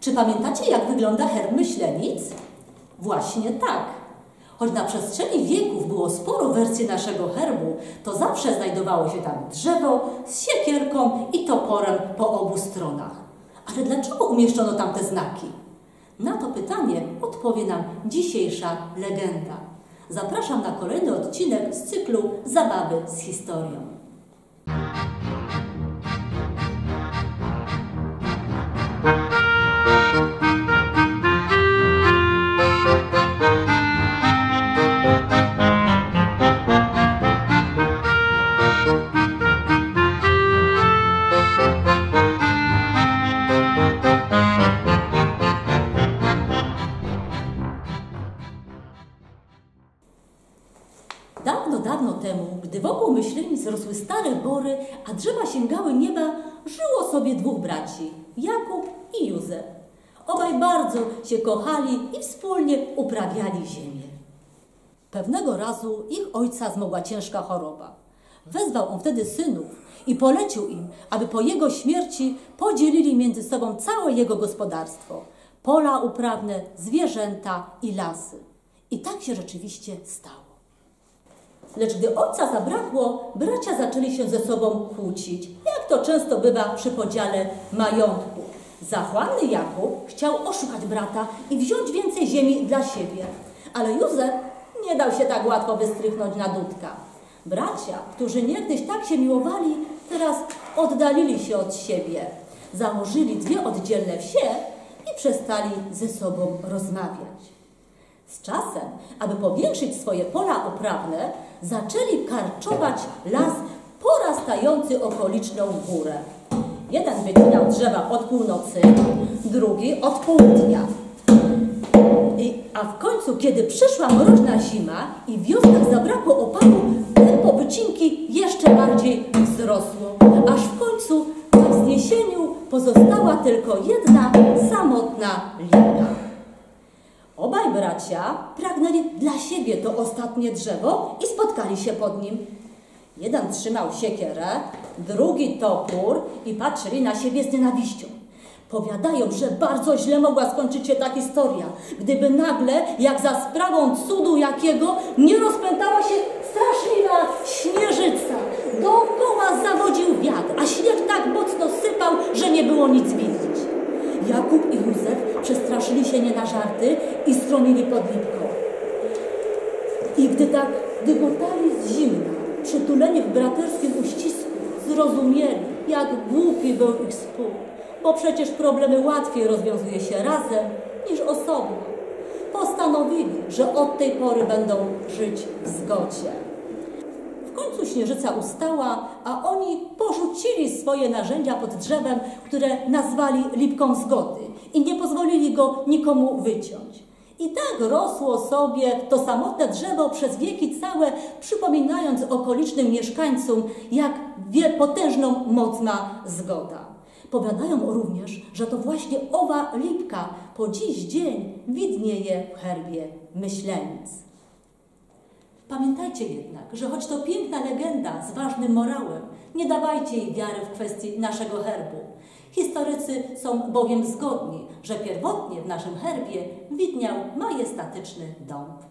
Czy pamiętacie, jak wygląda herb Myślenic? Właśnie tak. Choć na przestrzeni wieków było sporo wersji naszego herbu, to zawsze znajdowało się tam drzewo z siekierką i toporem po obu stronach. Ale dlaczego umieszczono tam te znaki? Na to pytanie odpowie nam dzisiejsza legenda. Zapraszam na kolejny odcinek z cyklu Zabawy z historią. Wokół myślenic rosły stare bory, a drzewa sięgały nieba, żyło sobie dwóch braci, Jakub i Józef. Obaj bardzo się kochali i wspólnie uprawiali ziemię. Pewnego razu ich ojca zmogła ciężka choroba. Wezwał on wtedy synów i polecił im, aby po jego śmierci podzielili między sobą całe jego gospodarstwo pola uprawne, zwierzęta i lasy. I tak się rzeczywiście stało. Lecz gdy ojca zabrakło, bracia zaczęli się ze sobą kłócić, jak to często bywa przy podziale majątku. Zachłanny Jakub chciał oszukać brata i wziąć więcej ziemi dla siebie, ale Józef nie dał się tak łatwo wystrychnąć na dudka. Bracia, którzy niegdyś tak się miłowali, teraz oddalili się od siebie. Założyli dwie oddzielne wsie i przestali ze sobą rozmawiać. Z czasem, aby powiększyć swoje pola uprawne, zaczęli karczować las porastający okoliczną górę. Jeden wycinał drzewa od północy, drugi od południa. I, a w końcu, kiedy przyszła mroźna zima i w wioskach zabrakło opału, tempo wycinki jeszcze bardziej wzrosło, aż w końcu na wzniesieniu pozostała tylko jedna samotna lipka. Bracia pragnęli dla siebie to ostatnie drzewo i spotkali się pod nim. Jeden trzymał siekierę, drugi topór i patrzyli na siebie z nienawiścią. Powiadają, że bardzo źle mogła skończyć się ta historia, gdyby nagle, jak za sprawą cudu jakiego, nie rozpętała się straszliwa śnieżyca. Dookoła zawodził wiatr, a śnieg tak mocno sypał, że nie było nic widzieć. Się nie na żarty i stronili pod lipką. I gdy tak dygotali z zimna, przytuleni w braterskim uścisku, zrozumieli, jak głupi był ich spół, bo przecież problemy łatwiej rozwiązuje się razem niż osobno. Postanowili, że od tej pory będą żyć w zgodzie. Końcu śnieżyca ustała, a oni porzucili swoje narzędzia pod drzewem, które nazwali lipką zgody i nie pozwolili go nikomu wyciąć. I tak rosło sobie to samotne drzewo przez wieki całe, przypominając okolicznym mieszkańcom, jak potężną moc ma zgoda. Powiadają również, że to właśnie owa lipka po dziś dzień widnieje w herbie Myślenic. Pamiętajcie jednak, że choć to piękna legenda z ważnym morałem, nie dawajcie jej wiary w kwestii naszego herbu. Historycy są bowiem zgodni, że pierwotnie w naszym herbie widniał majestatyczny dąb.